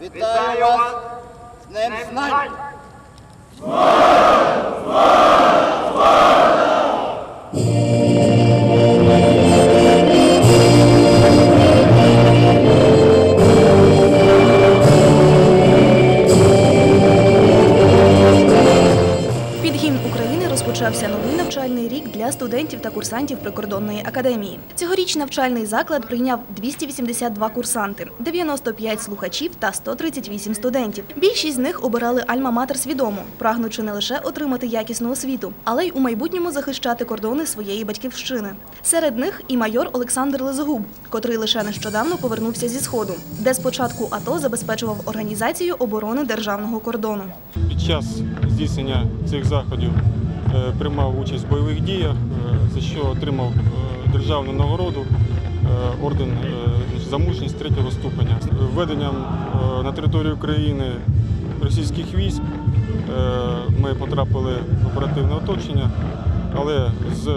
Вітаю вас з Днем знань! Під для студентів та курсантів прикордонної академії. Цьогоріч навчальний заклад прийняв 282 курсанти, 95 слухачів та 138 студентів. Більшість з них обирали Альма-Матер свідомо, прагнучи не лише отримати якісну освіту, але й у майбутньому захищати кордони своєї батьківщини. Серед них і майор Олександр Лизогуб, котрий лише нещодавно повернувся зі сходу, де з початку АТО забезпечував організацію оборони державного кордону. Під час здійснення цих заходів приймав участь в бойових діях, е, за що отримав е, державну нагороду, е, орден е, за мужність третього ступеня. Введенням е, на територію України російських військ е, ми потрапили в оперативне оточення, але з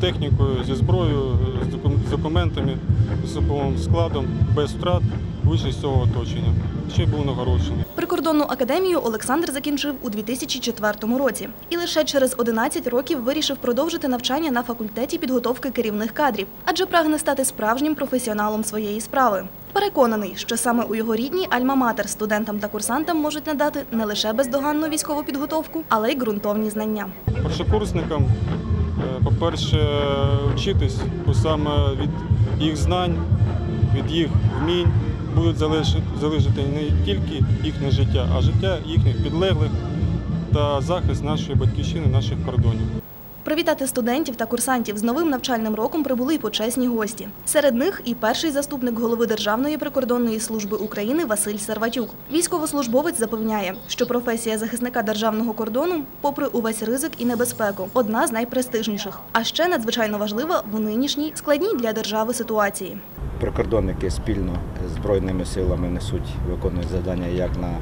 технікою, зі зброєю, з з документами, особовим складом, без втрат вийшли з цього оточення. Ще був нагороджений. Прикордонну академію Олександр закінчив у 2004 році і лише через 11 років вирішив продовжити навчання на факультеті підготовки керівних кадрів, адже прагне стати справжнім професіоналом своєї справи. Переконаний, що саме у його рідній Альма-Матер студентам та курсантам можуть надати не лише бездоганну військову підготовку, але й ґрунтовні знання. першокурсникам, по-перше, вчитись, бо саме від їх знань, від їх вмінь будуть залежати, не тільки їхнє життя, а життя їхніх підлеглих та захист нашої батьківщини, наших кордонів. Привітати студентів та курсантів з новим навчальним роком прибули й почесні гості. Серед них і перший заступник голови Державної прикордонної служби України Василь Серватюк. Військовослужбовець запевняє, що професія захисника державного кордону, попри увесь ризик і небезпеку, одна з найпрестижніших. А ще надзвичайно важлива в нинішній складній для держави ситуації. Прикордонники спільно з збройними силами несуть, виконують завдання як на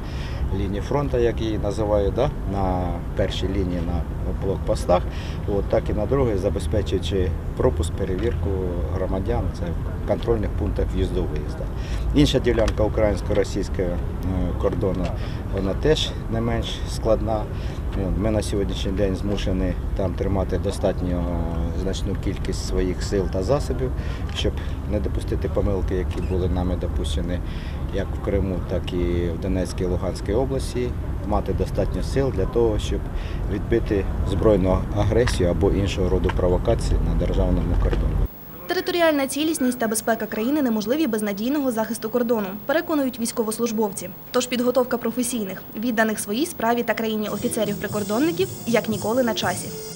лінії фронту, як її називають, да? на першій лінії на блокпостах, от, так і на другій, забезпечуючи пропуск, перевірку громадян це в контрольних пунктах в'їзду-виїзду. Інша ділянка українсько-російського е, кордону, вона теж не менш складна. Ми на сьогоднішній день змушені там тримати достатньо е, значну кількість своїх сил та засобів, щоб не допустити помилки, які були нами допущені як в Криму, так і в Донецькій і Луганській області, мати достатньо сил для того, щоб відбити збройну агресію або іншого роду провокації на державному кордоні. Територіальна цілісність та безпека країни неможливі без надійного захисту кордону, переконують військовослужбовці. Тож підготовка професійних, відданих своїй справі та країні офіцерів-прикордонників як ніколи на часі.